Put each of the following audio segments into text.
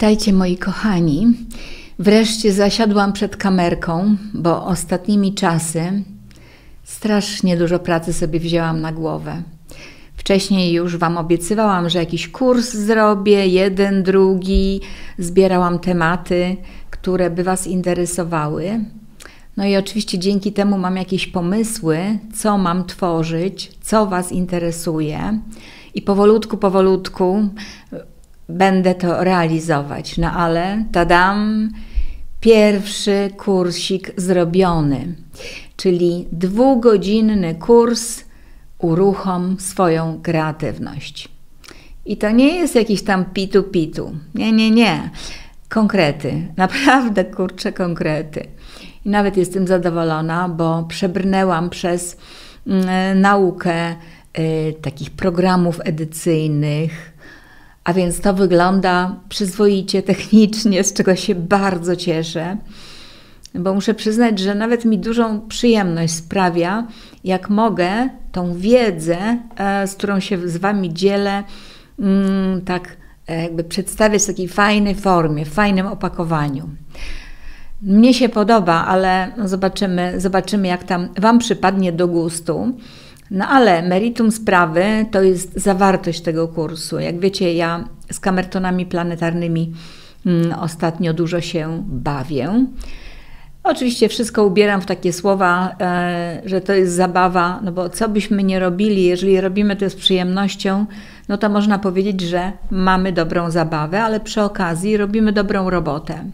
Witajcie moi kochani. Wreszcie zasiadłam przed kamerką, bo ostatnimi czasy strasznie dużo pracy sobie wzięłam na głowę. Wcześniej już Wam obiecywałam, że jakiś kurs zrobię, jeden, drugi, zbierałam tematy, które by Was interesowały. No i oczywiście dzięki temu mam jakieś pomysły, co mam tworzyć, co Was interesuje. I powolutku, powolutku będę to realizować. No ale tadam, pierwszy kursik zrobiony, czyli dwugodzinny kurs Uruchom swoją kreatywność. I to nie jest jakiś tam pitu-pitu. Nie, nie, nie. Konkrety. Naprawdę kurczę konkrety. I nawet jestem zadowolona, bo przebrnęłam przez y, naukę y, takich programów edycyjnych, a więc to wygląda przyzwoicie, technicznie, z czego się bardzo cieszę, bo muszę przyznać, że nawet mi dużą przyjemność sprawia, jak mogę tą wiedzę, e, z którą się z Wami dzielę, mm, tak e, jakby przedstawiać w takiej fajnej formie, w fajnym opakowaniu. Mnie się podoba, ale zobaczymy, zobaczymy jak tam Wam przypadnie do gustu. No ale meritum sprawy to jest zawartość tego kursu. Jak wiecie, ja z kamertonami planetarnymi mm, ostatnio dużo się bawię. Oczywiście wszystko ubieram w takie słowa, e, że to jest zabawa, no bo co byśmy nie robili, jeżeli robimy to z przyjemnością, no to można powiedzieć, że mamy dobrą zabawę, ale przy okazji robimy dobrą robotę.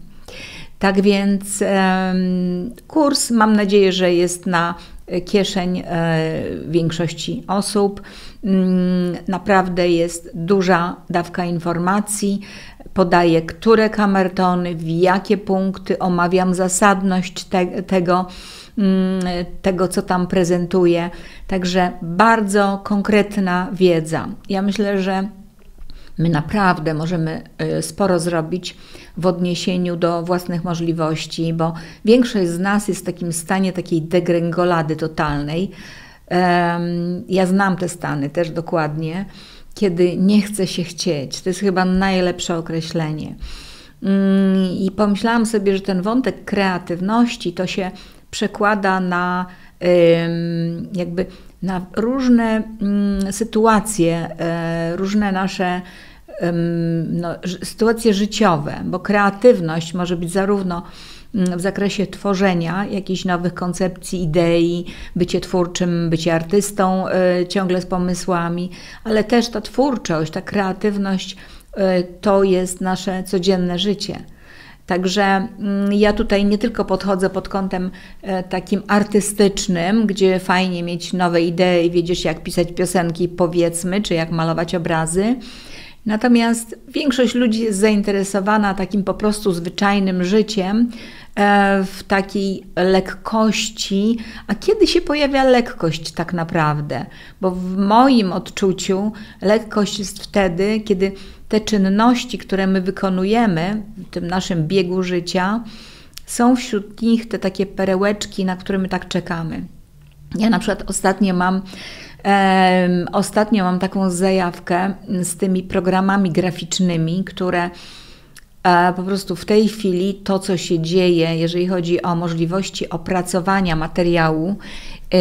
Tak więc kurs mam nadzieję, że jest na kieszeń e, większości osób. Mm, naprawdę jest duża dawka informacji. Podaję, które kamertony, w jakie punkty, omawiam zasadność te, tego, mm, tego, co tam prezentuję. Także bardzo konkretna wiedza. Ja myślę, że My naprawdę możemy y, sporo zrobić w odniesieniu do własnych możliwości, bo większość z nas jest w takim stanie takiej degrengolady totalnej. Ja znam te stany też dokładnie, kiedy nie chce się chcieć. To jest chyba najlepsze określenie. Mm, I pomyślałam sobie, że ten wątek kreatywności to się przekłada na jakby na różne mm, sytuacje, e, różne nasze no, sytuacje życiowe, bo kreatywność może być zarówno mm, w zakresie tworzenia jakichś nowych koncepcji, idei, bycie twórczym, bycie artystą e, ciągle z pomysłami, ale też ta twórczość, ta kreatywność e, to jest nasze codzienne życie. Także mm, ja tutaj nie tylko podchodzę pod kątem e, takim artystycznym, gdzie fajnie mieć nowe idee i wiedzieć, jak pisać piosenki, powiedzmy, czy jak malować obrazy. Natomiast większość ludzi jest zainteresowana takim po prostu zwyczajnym życiem, e, w takiej lekkości. A kiedy się pojawia lekkość tak naprawdę? Bo w moim odczuciu lekkość jest wtedy, kiedy te czynności, które my wykonujemy w tym naszym biegu życia, są wśród nich te takie perełeczki, na które my tak czekamy. Ja na przykład ostatnio mam Ostatnio mam taką zajawkę z tymi programami graficznymi, które e, po prostu w tej chwili to, co się dzieje, jeżeli chodzi o możliwości opracowania materiału, e,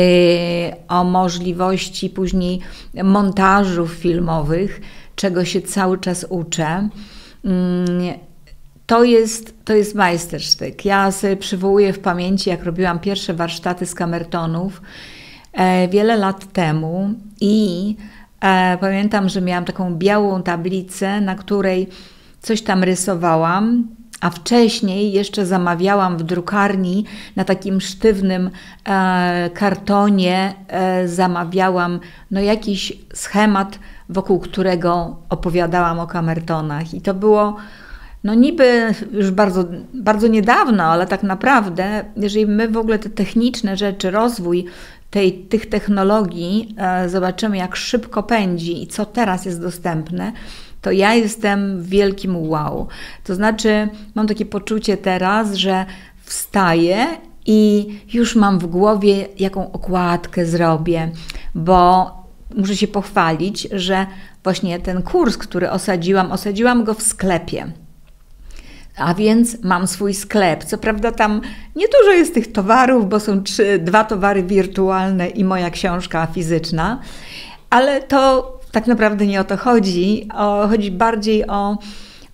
o możliwości później montażów filmowych, czego się cały czas uczę. Mm, to jest, to jest majstersztyk. Ja sobie przywołuję w pamięci, jak robiłam pierwsze warsztaty z kamertonów wiele lat temu i e, pamiętam, że miałam taką białą tablicę, na której coś tam rysowałam, a wcześniej jeszcze zamawiałam w drukarni na takim sztywnym e, kartonie, e, zamawiałam no, jakiś schemat, wokół którego opowiadałam o kamertonach. I to było no niby już bardzo, bardzo niedawno, ale tak naprawdę, jeżeli my w ogóle te techniczne rzeczy, rozwój tej, tych technologii e, zobaczymy, jak szybko pędzi i co teraz jest dostępne, to ja jestem w wielkim wow. To znaczy, mam takie poczucie teraz, że wstaję i już mam w głowie, jaką okładkę zrobię, bo muszę się pochwalić, że właśnie ten kurs, który osadziłam, osadziłam go w sklepie. A więc mam swój sklep. Co prawda tam nie dużo jest tych towarów, bo są trzy, dwa towary wirtualne i moja książka fizyczna, ale to tak naprawdę nie o to chodzi. O, chodzi bardziej o,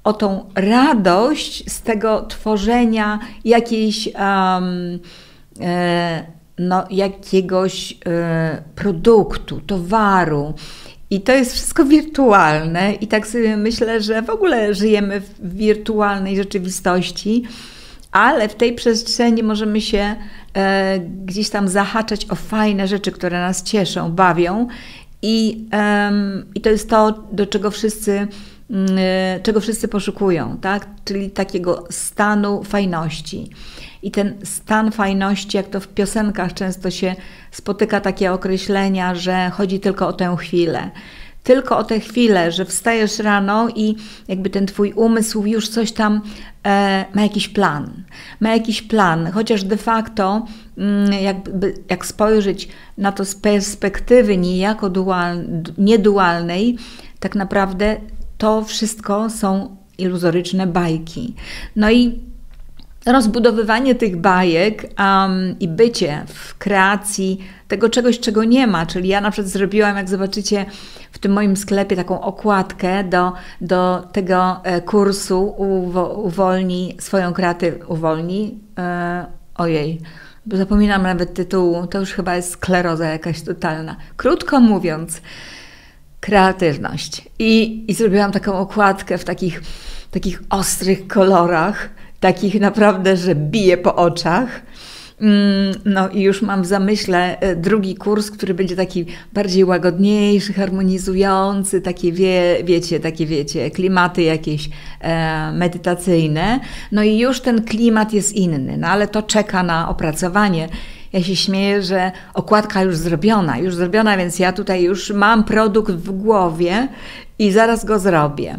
o tą radość z tego tworzenia jakiejś, um, e, no, jakiegoś e, produktu, towaru. I to jest wszystko wirtualne, i tak sobie myślę, że w ogóle żyjemy w wirtualnej rzeczywistości, ale w tej przestrzeni możemy się e, gdzieś tam zahaczać o fajne rzeczy, które nas cieszą, bawią. I, um, i to jest to, do czego wszyscy, e, czego wszyscy poszukują, tak? czyli takiego stanu fajności. I ten stan fajności, jak to w piosenkach często się spotyka takie określenia, że chodzi tylko o tę chwilę. Tylko o tę chwilę, że wstajesz rano i jakby ten twój umysł już coś tam e, ma jakiś plan. Ma jakiś plan, chociaż de facto, mm, jakby, jak spojrzeć na to z perspektywy niejako dual, niedualnej, tak naprawdę to wszystko są iluzoryczne bajki. No i rozbudowywanie tych bajek um, i bycie w kreacji tego czegoś, czego nie ma. Czyli ja na przykład zrobiłam, jak zobaczycie w tym moim sklepie, taką okładkę do, do tego e, kursu Uwolni swoją kreatywność. Uwolni? E, ojej. Zapominam nawet tytułu, to już chyba jest skleroza jakaś totalna. Krótko mówiąc, kreatywność. I, i zrobiłam taką okładkę w takich, takich ostrych kolorach, takich naprawdę, że bije po oczach. Mm, no i już mam w zamyśle e, drugi kurs, który będzie taki bardziej łagodniejszy, harmonizujący, takie wie, wiecie, takie wiecie, klimaty jakieś e, medytacyjne. No i już ten klimat jest inny, no ale to czeka na opracowanie. Ja się śmieję, że okładka już zrobiona, już zrobiona, więc ja tutaj już mam produkt w głowie i zaraz go zrobię.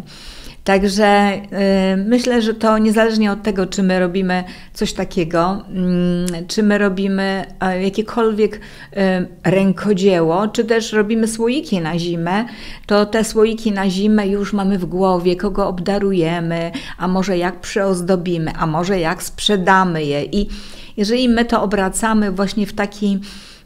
Także y, myślę, że to niezależnie od tego, czy my robimy coś takiego, y, czy my robimy y, jakiekolwiek y, rękodzieło, czy też robimy słoiki na zimę, to te słoiki na zimę już mamy w głowie, kogo obdarujemy, a może jak przyozdobimy, a może jak sprzedamy je. I jeżeli my to obracamy właśnie w taki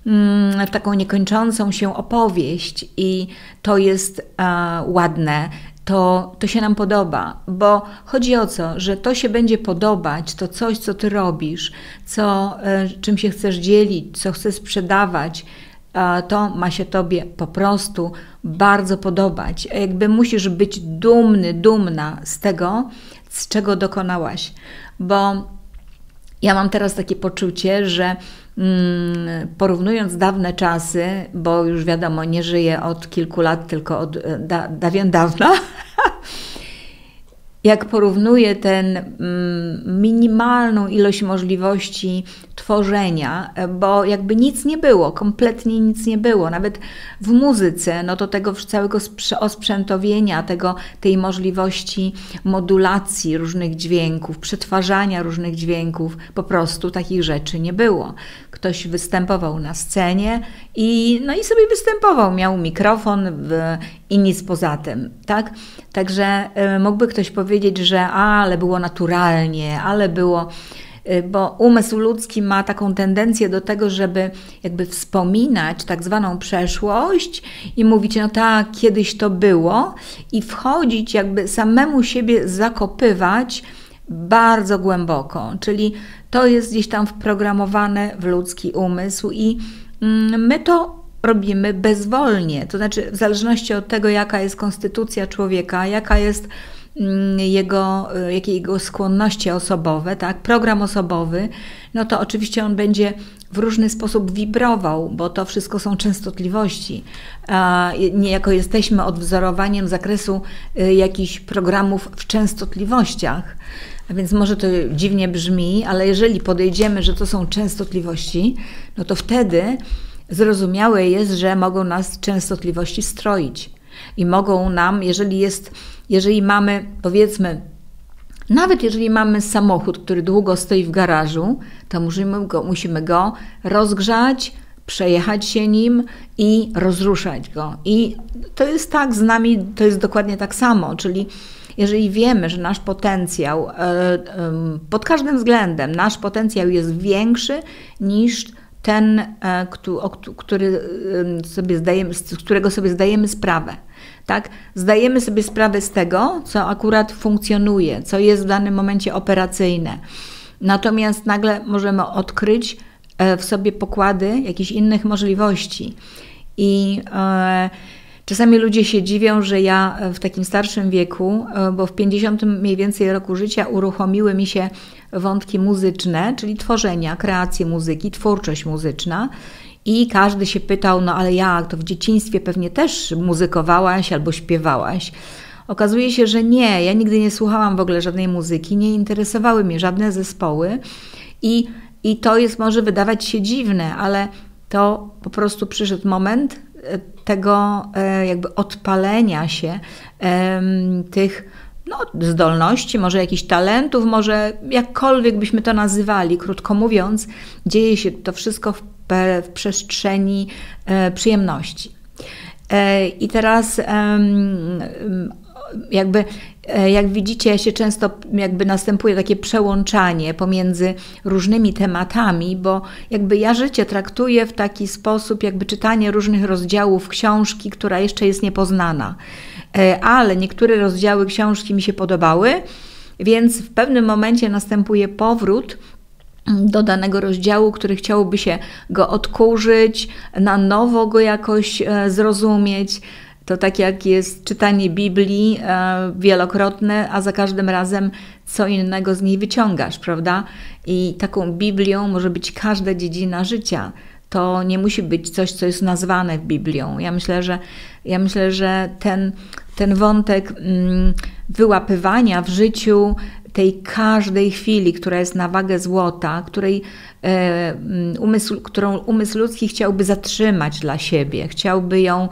mm, w taką niekończącą się opowieść i to jest e, ładne, to, to się nam podoba, bo chodzi o co, że to się będzie podobać, to coś, co ty robisz, co, e, czym się chcesz dzielić, co chcesz sprzedawać, to ma się tobie po prostu bardzo podobać. Jakby musisz być dumny, dumna z tego, z czego dokonałaś, bo ja mam teraz takie poczucie, że mm, porównując dawne czasy, bo już wiadomo, nie żyję od kilku lat, tylko od e, da, dawien dawna, jak porównuję ten mm, minimalną ilość możliwości tworzenia, bo jakby nic nie było, kompletnie nic nie było, nawet w muzyce, no to tego całego osprzętowienia, tego, tej możliwości modulacji różnych dźwięków, przetwarzania różnych dźwięków, po prostu takich rzeczy nie było. Ktoś występował na scenie i, no i sobie występował, miał mikrofon i nic poza tym, tak? Także y, mógłby ktoś powiedzieć, że ale było naturalnie, ale było y, bo umysł ludzki ma taką tendencję do tego, żeby jakby wspominać tak zwaną przeszłość i mówić, no tak, kiedyś to było, i wchodzić, jakby samemu siebie zakopywać bardzo głęboko. Czyli to jest gdzieś tam wprogramowane w ludzki umysł i mm, my to robimy bezwolnie. To znaczy, w zależności od tego, jaka jest konstytucja człowieka, jaka jest mm, jego, y, jakie jego skłonności osobowe, tak, program osobowy, no to oczywiście on będzie w różny sposób wibrował, bo to wszystko są częstotliwości. Niejako jesteśmy odwzorowaniem zakresu y, jakichś programów w częstotliwościach. A więc może to dziwnie brzmi, ale jeżeli podejdziemy, że to są częstotliwości, no to wtedy zrozumiałe jest, że mogą nas częstotliwości stroić i mogą nam, jeżeli jest, jeżeli mamy, powiedzmy, nawet jeżeli mamy samochód, który długo stoi w garażu, to musimy go, musimy go rozgrzać, przejechać się nim i rozruszać go. I to jest tak z nami, to jest dokładnie tak samo, czyli jeżeli wiemy, że nasz potencjał pod każdym względem, nasz potencjał jest większy niż ten, który sobie zdajemy, z którego sobie zdajemy sprawę. Tak? Zdajemy sobie sprawę z tego, co akurat funkcjonuje, co jest w danym momencie operacyjne. Natomiast nagle możemy odkryć w sobie pokłady jakichś innych możliwości. I e, czasami ludzie się dziwią, że ja w takim starszym wieku, e, bo w 50 mniej więcej roku życia uruchomiły mi się wątki muzyczne, czyli tworzenia, kreacje muzyki, twórczość muzyczna. I każdy się pytał, no ale jak, to w dzieciństwie pewnie też muzykowałaś albo śpiewałaś. Okazuje się, że nie, ja nigdy nie słuchałam w ogóle żadnej muzyki, nie interesowały mnie żadne zespoły i, i to jest może wydawać się dziwne, ale to po prostu przyszedł moment e, tego e, jakby odpalenia się tych no, zdolności, może jakichś talentów, może jakkolwiek byśmy to nazywali. Krótko mówiąc, dzieje się to wszystko w, w przestrzeni e, przyjemności. I teraz jakby e, jak widzicie, się często jakby następuje takie przełączanie pomiędzy różnymi tematami, bo jakby ja życie traktuję w taki sposób, jakby czytanie różnych rozdziałów książki, która jeszcze jest niepoznana. E, ale niektóre rozdziały książki mi się podobały, więc w pewnym momencie następuje powrót do danego rozdziału, który chciałoby się go odkurzyć, na nowo go jakoś e, zrozumieć. To tak jak jest czytanie Biblii e, wielokrotne, a za każdym razem co innego z niej wyciągasz, prawda? I taką Biblią może być każda dziedzina życia. To nie musi być coś, co jest nazwane Biblią. Ja myślę, że, ja myślę, że ten, ten wątek mm, wyłapywania w życiu tej każdej chwili, która jest na wagę złota, której, e, mm, umysł, którą umysł ludzki chciałby zatrzymać dla siebie, chciałby ją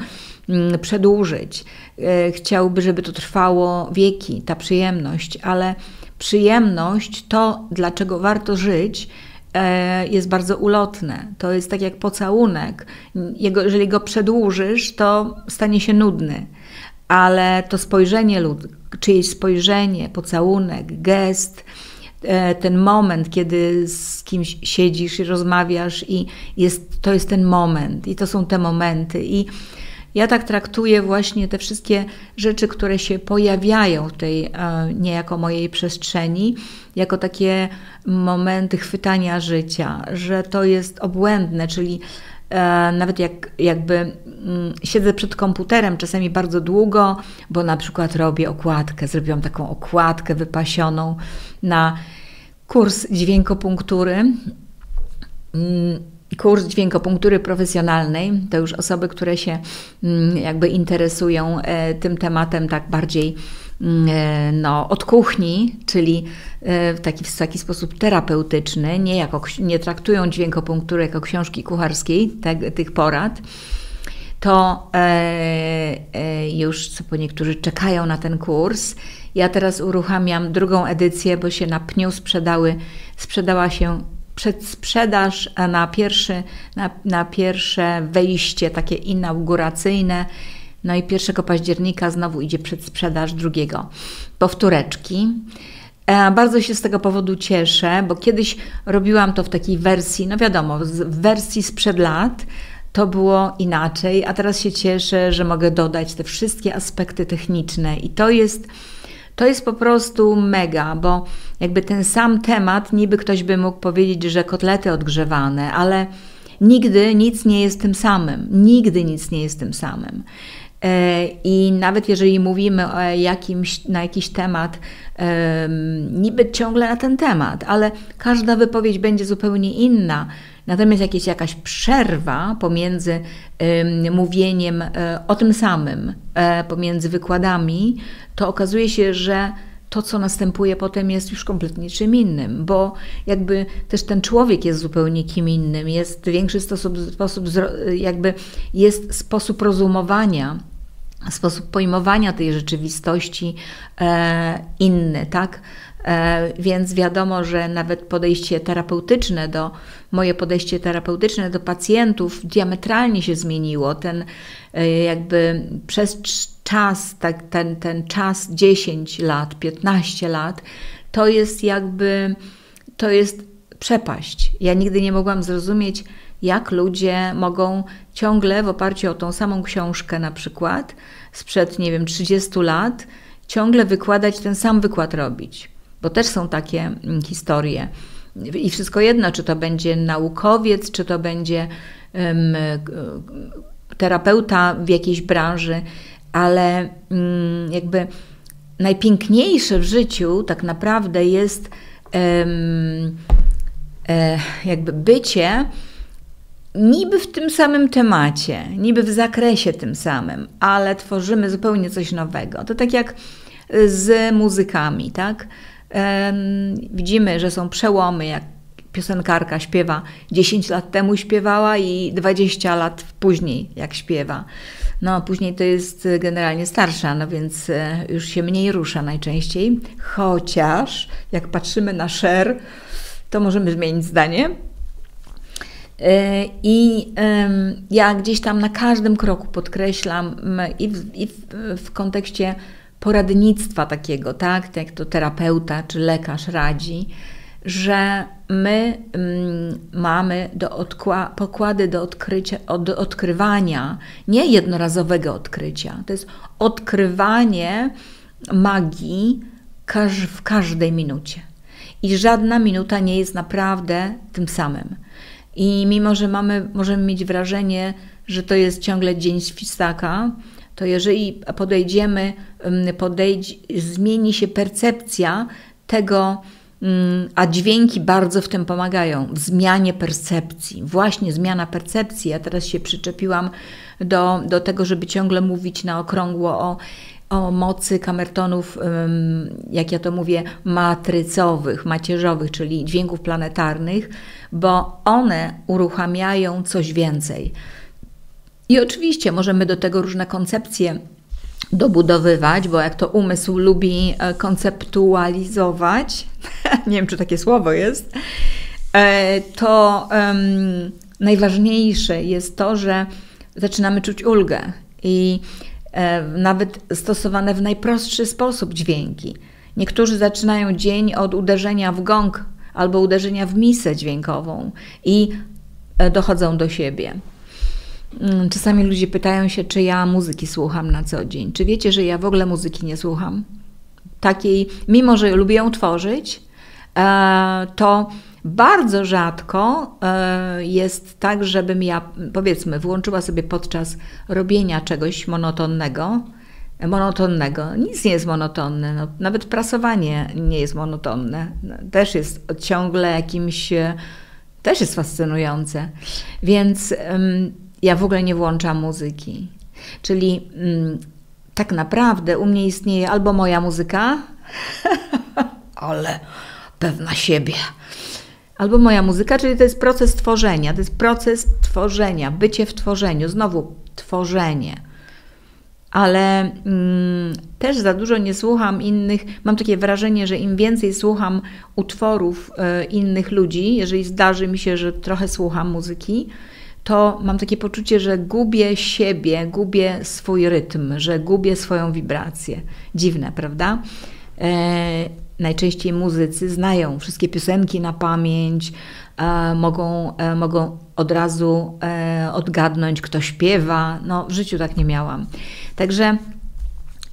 przedłużyć. E, chciałby, żeby to trwało wieki, ta przyjemność, ale przyjemność, to dlaczego warto żyć, e, jest bardzo ulotne. To jest tak jak pocałunek. Jego, jeżeli go przedłużysz, to stanie się nudny. Ale to spojrzenie lud, czyjeś spojrzenie, pocałunek, gest, e, ten moment, kiedy z kimś siedzisz i rozmawiasz, i jest, to jest ten moment, i to są te momenty. I ja tak traktuję właśnie te wszystkie rzeczy, które się pojawiają w tej e, niejako mojej przestrzeni, jako takie momenty chwytania życia, że to jest obłędne, czyli e, nawet jak jakby mm, siedzę przed komputerem czasami bardzo długo, bo na przykład robię okładkę, zrobiłam taką okładkę wypasioną na kurs dźwiękopunktury. Mm, kurs dźwiękopunktury profesjonalnej, to już osoby, które się mm, jakby interesują e, tym tematem tak bardziej mm, e, no, od kuchni, czyli e, w taki, w taki sposób terapeutyczny, nie, jako, nie traktują dźwiękopunktury jako książki kucharskiej, te, tych porad, to już po niektórzy czekają na ten kurs. Ja teraz uruchamiam drugą edycję, bo się na pniu sprzedały, sprzedała się przedsprzedaż na, pierwszy, na, na pierwsze wejście takie inauguracyjne. No i 1 października znowu idzie przedsprzedaż drugiego powtóreczki. E, bardzo się z tego powodu cieszę, bo kiedyś robiłam to w takiej wersji, no wiadomo, w wersji sprzed lat to było inaczej, a teraz się cieszę, że mogę dodać te wszystkie aspekty techniczne i to jest to jest po prostu mega, bo jakby ten sam temat, niby ktoś by mógł powiedzieć, że kotlety odgrzewane, ale nigdy nic nie jest tym samym. Nigdy nic nie jest tym samym. E, I nawet jeżeli mówimy o jakimś, na jakiś temat, niby ciągle na ten temat, ale każda wypowiedź będzie zupełnie inna. Natomiast jak jest jakaś przerwa pomiędzy mówieniem e, o tym samym, e, pomiędzy wykładami, to okazuje się, że to, co następuje potem, jest już kompletnie czym innym, bo jakby też ten człowiek jest zupełnie kim innym, jest większy sposób, sposób jakby jest sposób rozumowania, sposób pojmowania tej rzeczywistości e, inny, tak? E, więc wiadomo, że nawet podejście terapeutyczne do, moje podejście terapeutyczne do pacjentów diametralnie się zmieniło. Ten e, jakby przez czas, tak, ten, ten czas 10 lat, 15 lat, to jest jakby, to jest przepaść. Ja nigdy nie mogłam zrozumieć, jak ludzie mogą ciągle w oparciu o tą samą książkę na przykład sprzed, nie wiem, 30 lat, ciągle wykładać ten sam wykład robić. Bo też są takie mm, historie. I wszystko jedno, czy to będzie naukowiec, czy to będzie um, terapeuta w jakiejś branży, ale um, jakby najpiękniejsze w życiu tak naprawdę jest um, jakby bycie niby w tym samym temacie, niby w zakresie tym samym, ale tworzymy zupełnie coś nowego. To tak jak z muzykami, tak? Widzimy, że są przełomy, jak piosenkarka śpiewa 10 lat temu śpiewała i 20 lat później jak śpiewa. No, później to jest generalnie starsza, no więc e, już się mniej rusza najczęściej. Chociaż jak patrzymy na Cher, to możemy zmienić zdanie. E, I ja gdzieś tam na każdym kroku podkreślam i w, i w, kontekście poradnictwa takiego, tak, tak jak to terapeuta czy lekarz radzi, że my mm, mamy do pokłady do, odkrycia, do odkrywania, nie jednorazowego odkrycia, to jest odkrywanie magii każ w każdej minucie. I żadna minuta nie jest naprawdę tym samym. I mimo, że mamy, możemy mieć wrażenie, że to jest ciągle dzień świstaka, to jeżeli podejdziemy, podejdź, zmieni się percepcja tego, a dźwięki bardzo w tym pomagają, w zmianie percepcji. Właśnie zmiana percepcji. Ja teraz się przyczepiłam do, do tego, żeby ciągle mówić na okrągło o, o mocy kamertonów, jak ja to mówię, matrycowych, macierzowych, czyli dźwięków planetarnych, bo one uruchamiają coś więcej. I oczywiście możemy do tego różne koncepcje dobudowywać, bo jak to umysł lubi e, konceptualizować, nie wiem czy takie słowo jest, e, to um, najważniejsze jest to, że zaczynamy czuć ulgę i e, nawet stosowane w najprostszy sposób dźwięki. Niektórzy zaczynają dzień od uderzenia w gong albo uderzenia w misę dźwiękową i dochodzą do siebie. Mm, czasami ludzie pytają się, czy ja muzyki słucham na co dzień. Czy wiecie, że ja w ogóle muzyki nie słucham? Takiej, mimo że lubię ją tworzyć, e, to bardzo rzadko e, jest tak, żebym ja, powiedzmy, włączyła sobie podczas robienia czegoś monotonnego, monotonnego. Nic nie jest monotonne. No, nawet prasowanie nie jest monotonne. Też jest ciągle jakimś, też jest fascynujące. Więc ja w ogóle nie włączam muzyki. Czyli mm, tak naprawdę u mnie istnieje albo moja muzyka, ale pewna siebie. Albo moja muzyka, czyli to jest proces tworzenia. To jest proces tworzenia, bycie w tworzeniu. Znowu tworzenie. Ale mm, też za dużo nie słucham innych. Mam takie wrażenie, że im więcej słucham utworów y, innych ludzi, jeżeli zdarzy mi się, że trochę słucham muzyki, to mam takie poczucie, że gubię siebie, gubię swój rytm, że gubię swoją wibrację. Dziwne, prawda? E, najczęściej muzycy znają wszystkie piosenki na pamięć, e, mogą, e, mogą od razu e, odgadnąć, kto śpiewa. No, w życiu tak nie miałam. Także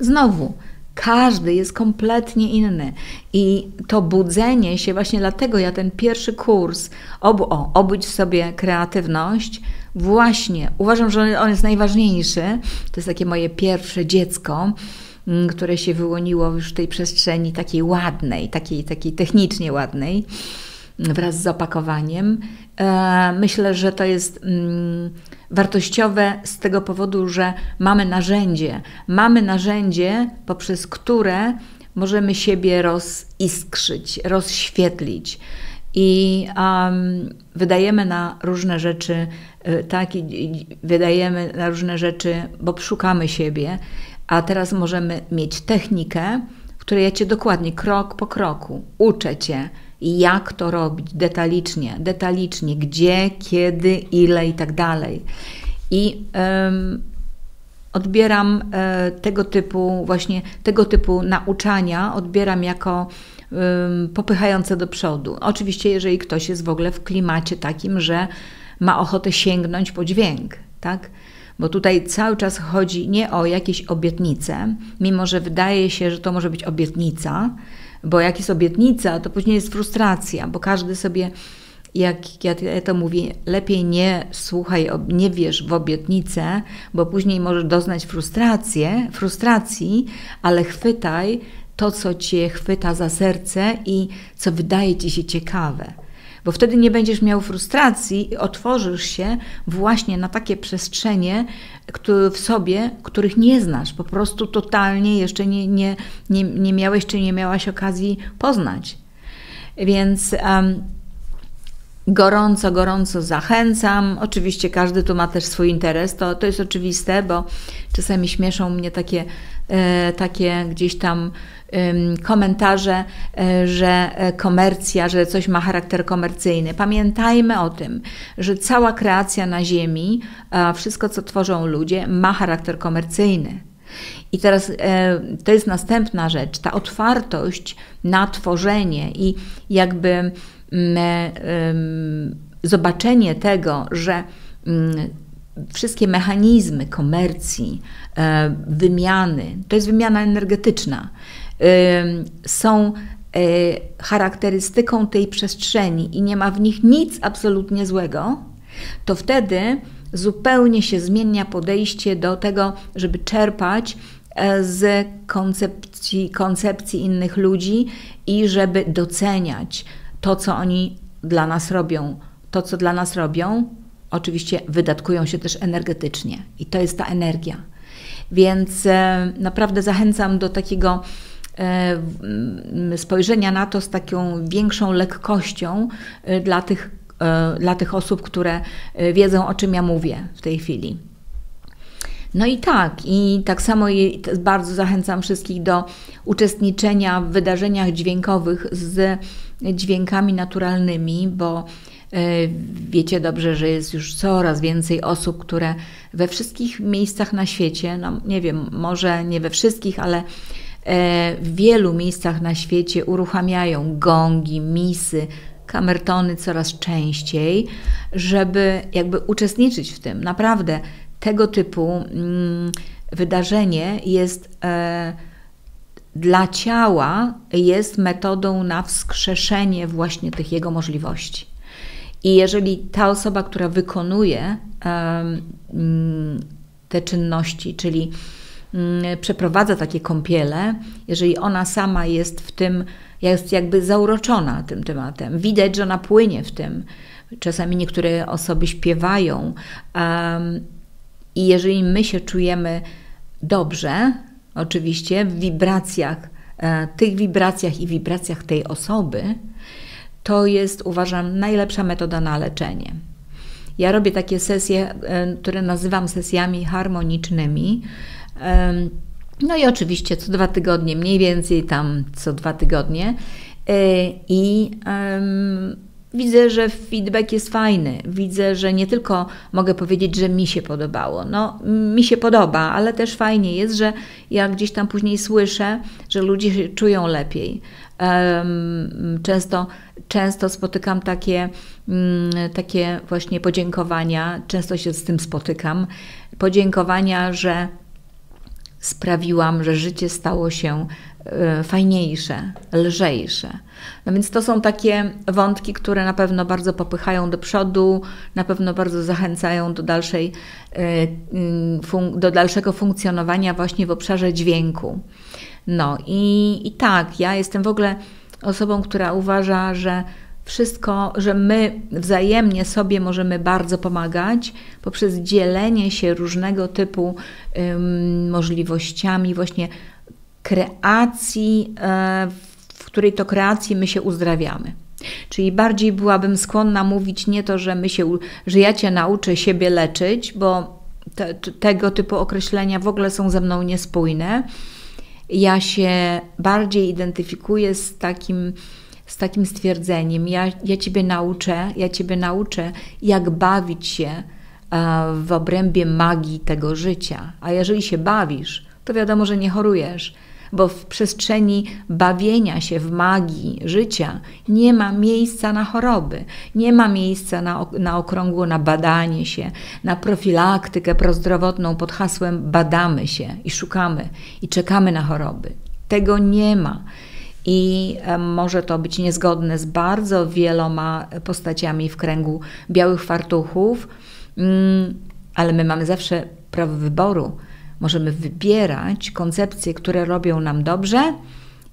znowu, każdy jest kompletnie inny. I to budzenie się, właśnie dlatego ja ten pierwszy kurs, obu, o, obudź sobie kreatywność, właśnie uważam, że on jest najważniejszy. To jest takie moje pierwsze dziecko, mm, które się wyłoniło już w tej przestrzeni takiej ładnej, takiej, takiej technicznie ładnej, wraz z opakowaniem. E, myślę, że to jest mm, wartościowe z tego powodu, że mamy narzędzie. Mamy narzędzie, poprzez które możemy siebie roziskrzyć, rozświetlić. I um, wydajemy na różne rzeczy, y, tak, i wydajemy na różne rzeczy, bo szukamy siebie, a teraz możemy mieć technikę, w której ja Cię dokładnie, krok po kroku, uczę Cię, jak to robić detalicznie, detalicznie, gdzie, kiedy, ile i tak dalej. I um, odbieram e, tego typu właśnie tego typu nauczania odbieram jako popychające do przodu. Oczywiście, jeżeli ktoś jest w ogóle w klimacie takim, że ma ochotę sięgnąć po dźwięk, tak? Bo tutaj cały czas chodzi nie o jakieś obietnice, mimo że wydaje się, że to może być obietnica, bo jak jest obietnica, to później jest frustracja, bo każdy sobie jak ja to mówię, lepiej nie słuchaj, nie wierz w obietnicę, bo później możesz doznać frustrację, frustracji, ale chwytaj to, co cię chwyta za serce i co wydaje ci się ciekawe. Bo wtedy nie będziesz miał frustracji i otworzysz się właśnie na takie przestrzenie w sobie, których nie znasz, po prostu totalnie jeszcze nie, nie, nie, nie miałeś czy nie miałaś okazji poznać. Więc um, gorąco, gorąco zachęcam. Oczywiście każdy tu ma też swój interes, to, to jest oczywiste, bo czasami śmieszą mnie takie, e, takie gdzieś tam komentarze, e, że e, komercja, że coś ma charakter komercyjny. Pamiętajmy o tym, że cała kreacja na Ziemi, wszystko co tworzą ludzie, ma charakter komercyjny. I teraz e, to jest następna rzecz, ta otwartość na tworzenie i jakby zobaczenie tego, że wszystkie mechanizmy komercji, wymiany, to jest wymiana energetyczna, są e, charakterystyką tej przestrzeni i nie ma w nich nic absolutnie złego, to wtedy zupełnie się zmienia podejście do tego, żeby czerpać e, z koncepcji, koncepcji innych ludzi i żeby doceniać to, co oni dla nas robią. To, co dla nas robią, oczywiście wydatkują się też energetycznie i to jest ta energia. Więc e, naprawdę zachęcam do takiego spojrzenia na to z taką większą lekkością e, dla tych, e, dla tych osób, które wiedzą, o czym ja mówię w tej chwili. No i tak, i tak samo bardzo zachęcam wszystkich do uczestniczenia w wydarzeniach dźwiękowych z dźwiękami naturalnymi, bo wiecie dobrze, że jest już coraz więcej osób, które we wszystkich miejscach na świecie, no nie wiem, może nie we wszystkich, ale E, w wielu miejscach na świecie uruchamiają gongi, misy, kamertony coraz częściej, żeby jakby uczestniczyć w tym. Naprawdę tego typu mm, wydarzenie jest e, dla ciała jest metodą na wskrzeszenie właśnie tych jego możliwości. I jeżeli ta osoba, która wykonuje mm, te czynności, czyli przeprowadza takie kąpiele, jeżeli ona sama jest w tym, jest jakby zauroczona tym tematem, widać, że ona płynie w tym. Czasami niektóre osoby śpiewają, i jeżeli my się czujemy dobrze, oczywiście w wibracjach, e, tych wibracjach i wibracjach tej osoby, to jest, uważam, najlepsza metoda na leczenie. Ja robię takie sesje, e, które nazywam sesjami harmonicznymi, no i oczywiście co dwa tygodnie, mniej więcej tam co dwa tygodnie. E, I widzę, że feedback jest fajny. Widzę, że nie tylko mogę powiedzieć, że mi się podobało. No, mi się podoba, ale też fajnie jest, że ja gdzieś tam później słyszę, że ludzie się czują lepiej. Często, często spotykam takie, um, takie właśnie podziękowania, często się z tym spotykam. Podziękowania, że sprawiłam, że życie stało się e, fajniejsze, lżejsze. No więc to są takie wątki, które na pewno bardzo popychają do przodu, na pewno bardzo zachęcają do, dalszej, e, mm, do dalszego funkcjonowania właśnie w obszarze dźwięku. No i, i tak, ja jestem w ogóle osobą, która uważa, że wszystko, że my wzajemnie sobie możemy bardzo pomagać poprzez dzielenie się różnego typu możliwościami, właśnie kreacji, e, w której to kreacji my się uzdrawiamy. Czyli bardziej byłabym skłonna mówić nie to, że my się, że ja cię nauczę siebie leczyć, bo te, tego typu określenia w ogóle są ze mną niespójne. Ja się bardziej identyfikuję z takim z takim stwierdzeniem: ja, ja Ciebie nauczę, ja Ciebie nauczę, jak bawić się w obrębie magii tego życia. A jeżeli się bawisz, to wiadomo, że nie chorujesz bo w przestrzeni bawienia się w magii życia nie ma miejsca na choroby, nie ma miejsca na, na okrągło, na badanie się, na profilaktykę prozdrowotną pod hasłem badamy się i szukamy i czekamy na choroby. Tego nie ma. I może to być niezgodne z bardzo wieloma postaciami w kręgu białych fartuchów, mm, ale my mamy zawsze prawo wyboru Możemy wybierać koncepcje, które robią nam dobrze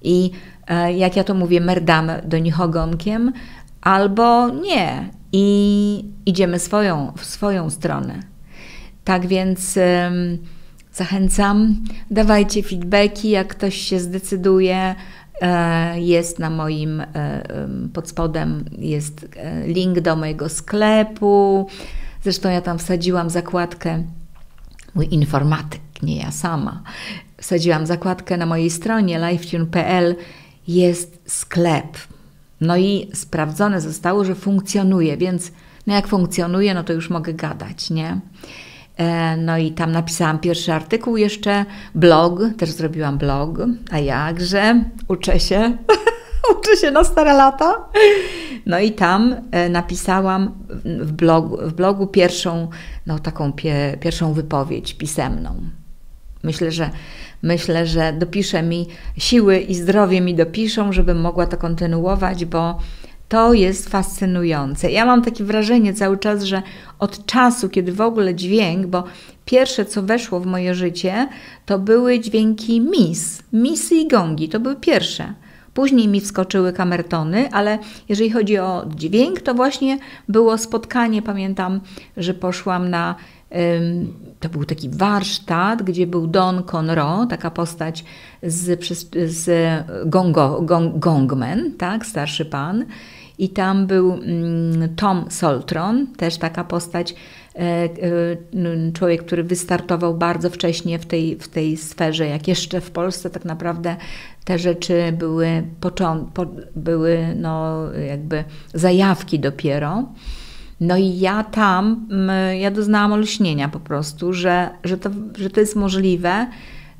i e, jak ja to mówię, merdamy do nich ogonkiem, albo nie i idziemy swoją, w swoją stronę. Tak więc zachęcam, dawajcie feedbacki, jak ktoś się zdecyduje. E, jest na moim e, pod spodem jest link do mojego sklepu. Zresztą ja tam wsadziłam zakładkę mój informatyk nie ja sama. Wsadziłam zakładkę na mojej stronie lifetune.pl jest sklep. No i sprawdzone zostało, że funkcjonuje, więc no jak funkcjonuje, no to już mogę gadać, nie? E, no i tam napisałam pierwszy artykuł jeszcze, blog, też zrobiłam blog, a jakże, uczę się, uczę się na stare lata. No i tam e, napisałam w blogu, w blogu pierwszą, no taką pie, pierwszą wypowiedź pisemną. Myślę, że myślę, że dopisze mi siły i zdrowie mi dopiszą, żebym mogła to kontynuować, bo to jest fascynujące. Ja mam takie wrażenie cały czas, że od czasu, kiedy w ogóle dźwięk, bo pierwsze co weszło w moje życie, to były dźwięki mis, misy i gongi, to były pierwsze. Później mi wskoczyły kamertony, ale jeżeli chodzi o dźwięk, to właśnie było spotkanie. Pamiętam, że poszłam na to był taki warsztat, gdzie był Don Conroe, taka postać z, z gongo, gong, Gongman, tak, starszy pan. I tam był mm, Tom Soltron, też taka postać, e, e, człowiek, który wystartował bardzo wcześnie w tej, w tej sferze, jak jeszcze w Polsce tak naprawdę te rzeczy były, były no, jakby zajawki dopiero. No i ja tam, ja doznałam olśnienia po prostu, że, że, to, że to jest możliwe,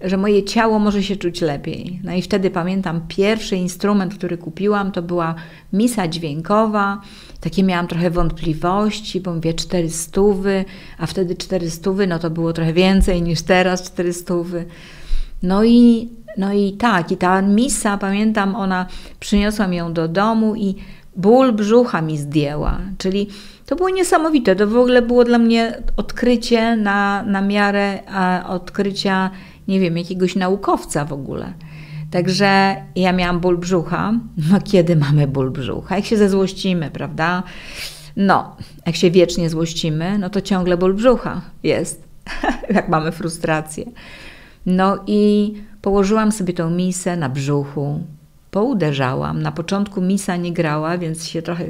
że moje ciało może się czuć lepiej. No i wtedy pamiętam, pierwszy instrument, który kupiłam, to była misa dźwiękowa. Takie miałam trochę wątpliwości, bo mówię 400, a wtedy 400, no to było trochę więcej niż teraz 400. No i, no i tak, i ta misa, pamiętam, ona przyniosłam ją do domu i ból brzucha mi zdjęła, czyli to było niesamowite. To w ogóle było dla mnie odkrycie na, na miarę odkrycia, nie wiem, jakiegoś naukowca w ogóle. Także ja miałam ból brzucha. No kiedy mamy ból brzucha? Jak się zezłościmy, prawda? No, jak się wiecznie złościmy, no to ciągle ból brzucha jest, jak mamy frustrację. No i położyłam sobie tą misę na brzuchu, pouderzałam. Na początku misa nie grała, więc się trochę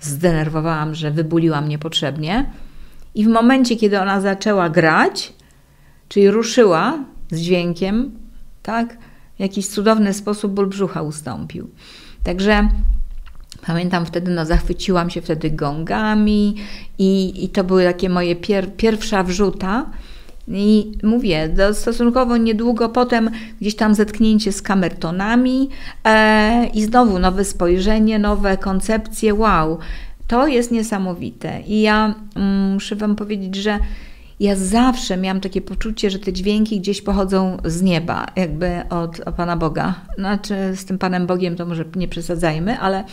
zdenerwowałam, że wybuliła mnie potrzebnie. I w momencie, kiedy ona zaczęła grać, czyli ruszyła z dźwiękiem, tak, w jakiś cudowny sposób ból brzucha ustąpił. Także Pamiętam wtedy, no zachwyciłam się wtedy gongami i, i to były takie moje pier, pierwsza wrzuta i mówię, stosunkowo niedługo potem gdzieś tam zetknięcie z kamertonami e, i znowu nowe spojrzenie, nowe koncepcje. Wow, to jest niesamowite. I ja mm, muszę Wam powiedzieć, że ja zawsze miałam takie poczucie, że te dźwięki gdzieś pochodzą z nieba, jakby od, Pana Boga. Znaczy, z tym Panem Bogiem to może nie przesadzajmy, ale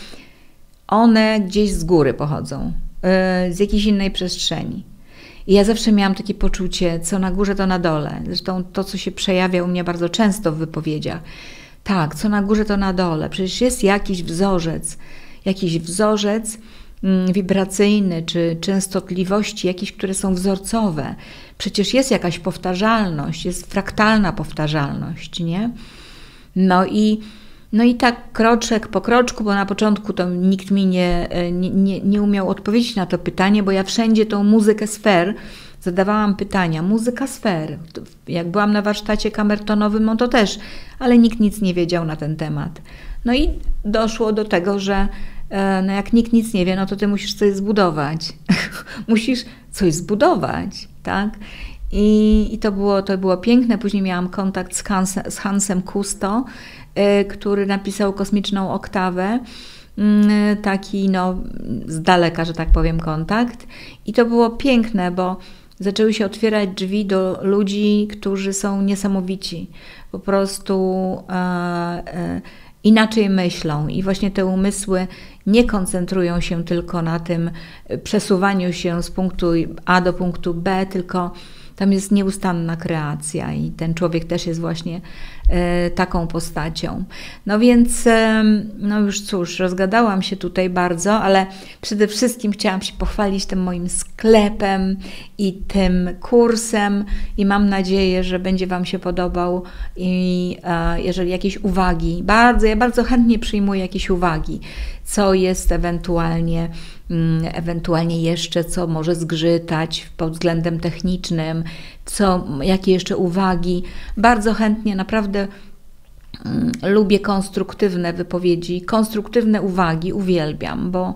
one gdzieś z góry pochodzą, e, z jakiejś innej przestrzeni. I ja zawsze miałam takie poczucie, co na górze, to na dole. Zresztą to, co się przejawia u mnie bardzo często w wypowiedziach. Tak, co na górze, to na dole. Przecież jest jakiś wzorzec, jakiś wzorzec wibracyjny czy częstotliwości, jakieś, które są wzorcowe. Przecież jest jakaś powtarzalność, jest fraktalna powtarzalność, nie? No i no i tak kroczek po kroczku, bo na początku to nikt mi nie, nie, nie umiał odpowiedzieć na to pytanie, bo ja wszędzie tą muzykę sfer zadawałam pytania. Muzyka sfer. Jak byłam na warsztacie kamertonowym, no to też, ale nikt nic nie wiedział na ten temat. No i doszło do tego, że E, no jak nikt nic nie wie, no to ty musisz coś zbudować. musisz coś zbudować, tak? I, I, to, było, to było piękne. Później miałam kontakt z, Hans, z Hansem Kusto, y, który napisał kosmiczną oktawę. Y, taki, no, z daleka, że tak powiem, kontakt. I to było piękne, bo zaczęły się otwierać drzwi do ludzi, którzy są niesamowici. Po prostu. Y, inaczej myślą i właśnie te umysły nie koncentrują się tylko na tym przesuwaniu się z punktu A do punktu B, tylko tam jest nieustanna kreacja i ten człowiek też jest właśnie taką postacią. No więc, e, no już cóż, rozgadałam się tutaj bardzo, ale przede wszystkim chciałam się pochwalić tym moim sklepem i tym kursem i mam nadzieję, że będzie Wam się podobał i e, jeżeli jakieś uwagi, bardzo, ja bardzo chętnie przyjmuję jakieś uwagi, co jest ewentualnie Mm, ewentualnie jeszcze co może zgrzytać pod względem technicznym, co, jakie jeszcze uwagi. Bardzo chętnie, naprawdę mm, lubię konstruktywne wypowiedzi, konstruktywne uwagi, uwielbiam, bo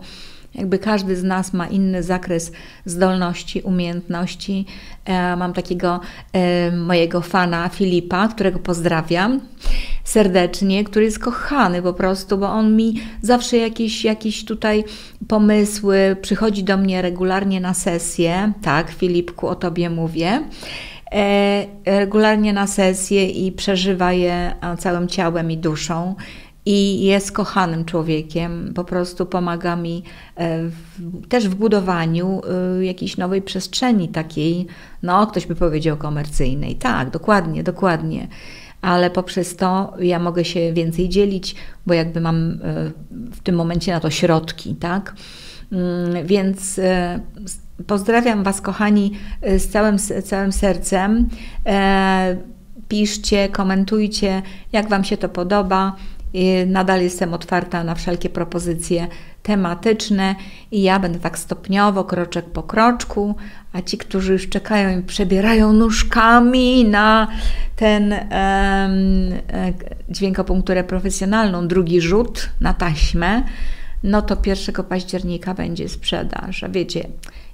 jakby każdy z nas ma inny zakres zdolności, umiejętności. E, mam takiego e, mojego fana Filipa, którego pozdrawiam serdecznie, który jest kochany po prostu, bo on mi zawsze jakieś, jakieś tutaj pomysły, przychodzi do mnie regularnie na sesję. Tak, Filipku, o tobie mówię regularnie na sesję i przeżywa je całym ciałem i duszą i jest kochanym człowiekiem, po prostu pomaga mi e, w, też w budowaniu e, jakiejś nowej przestrzeni takiej, no ktoś by powiedział komercyjnej. Tak, dokładnie, dokładnie. Ale poprzez to ja mogę się więcej dzielić, bo jakby mam e, w tym momencie na to środki, tak? Mm, więc pozdrawiam Was, kochani, z całym, całym sercem. Piszcie, komentujcie, jak Wam się to podoba. Nadal jestem otwarta na wszelkie propozycje tematyczne i ja będę tak stopniowo, kroczek po kroczku, a ci, którzy już czekają i przebierają nóżkami na ten um, dźwiękopunkturę profesjonalną, drugi rzut na taśmę, no to 1 października będzie sprzedaż. A wiecie,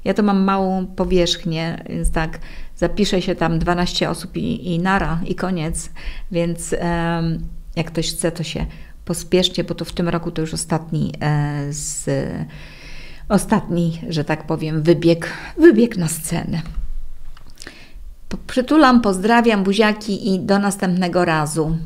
ja to mam małą powierzchnię, więc tak, zapisze się tam 12 osób i, i nara, i koniec, więc um, jak ktoś chce, to się pospieszcie, bo to w tym roku to już ostatni e, z, ostatni, że tak powiem, wybieg, wybieg na scenę. Przytulam, pozdrawiam buziaki i do następnego razu.